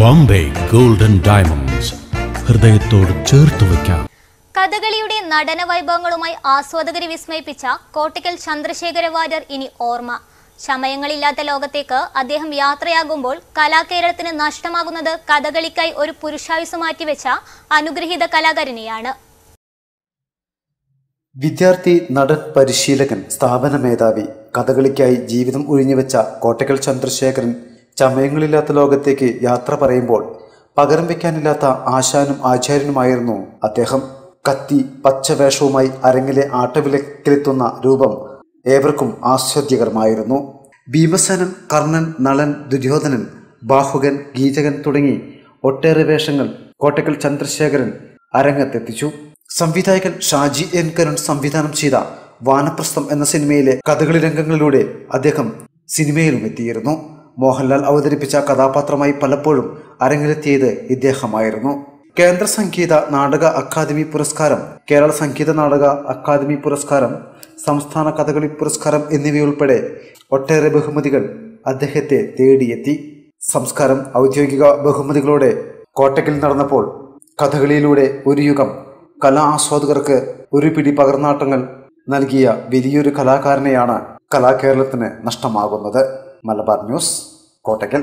Bombay golden diamonds. ഹൃദയത്തോട് ചേർത്ത് വയ്ക്കാം. കഥകളിയുടെ നടന വൈഭവങ്ങളുമായി ആസ്വാദകരെ വിസ്മയിപ്പിച്ച കോട്ടയ്ക്കൽ ചന്ദ്രശേഖര വാര്യർ ഇനി ഓർമ്മ. സമയങ്ങളില്ലാത്ത ലോകത്തേക്ക് അദ്ദേഹം യാത്രയാകുമ്പോൾ കലാകേരളത്തിന് നഷ്ടമാകുന്നത് കഥകളിക്കായി ഒരു പുരുഷായുസ് മാറ്റിവെച്ച അനുഗ്രഹീത കലാകാരനെയാണ്. വിദ്യാർത്ഥി നടൻ പരിശീലകൻ സ്ഥാപന മേധാവി കഥകളിക്കായി ജീവിതം ഒഴിഞ്ഞുവെച്ച കോട്ടക്കൽ ചന്ദ്രശേഖരൻ ചമയങ്ങളില്ലാത്ത ലോകത്തേക്ക് യാത്ര പറയുമ്പോൾ പകരം വയ്ക്കാനില്ലാത്ത ആശാനും ആചാര്യനുമായിരുന്നു അദ്ദേഹം. കത്തി പച്ചവേഷവുമായി അരങ്ങിലെ ആട്ടവിലക്കിലെത്തുന്ന രൂപം ഏവർക്കും ആസ്വാദ്യകരമായിരുന്നു ഭീമസേനൻ കർണൻ നളൻ ദുര്യോധനൻ ബാഹുകൻ ഗീചകൻ തുടങ്ങി ഒട്ടേറെ വേഷങ്ങൾ കോട്ടക്കൽ ചന്ദ്രശേഖരൻ അരങ്ങത്തെത്തിച്ചു. സംവിധായകൻ ഷാജി എൻ കരുൺ സംവിധാനം ചെയ്ത വാനപ്രസ്ഥം എന്ന സിനിമയിലെ കഥകളി രംഗങ്ങളിലൂടെ അദ്ദേഹം സിനിമയിലും എത്തിയിരുന്നു മോഹൻലാൽ അവതരിപ്പിച്ച കഥാപാത്രമായി പലപ്പോഴും അരങ്ങിലെത്തിയത് ഇദ്ദേഹമായിരുന്നു. കേന്ദ്ര സംഗീത നാടക അക്കാദമി പുരസ്കാരം കേരള സംഗീത നാടക അക്കാദമി പുരസ്കാരം സംസ്ഥാന കഥകളി പുരസ്കാരം എന്നിവയുൾപ്പെടെ ഒട്ടേറെ ബഹുമതികൾ അദ്ദേഹത്തെ തേടിയെത്തി. സംസ്കാരം ഔദ്യോഗിക ബഹുമതികളോടെ കോട്ടയ്ക്കിൽ നടന്നപ്പോൾ കഥകളിയിലൂടെ ഒരു യുഗം കലാ ആസ്വാദകർക്ക് ഒരു പിടി പകർന്നാട്ടങ്ങൾ നൽകിയ വലിയൊരു കലാകാരനെയാണ് കലാകേരളത്തിന് നഷ്ടമാകുന്നത്. മലബാർ ന്യൂസ് കോട്ടയ്ക്കൽ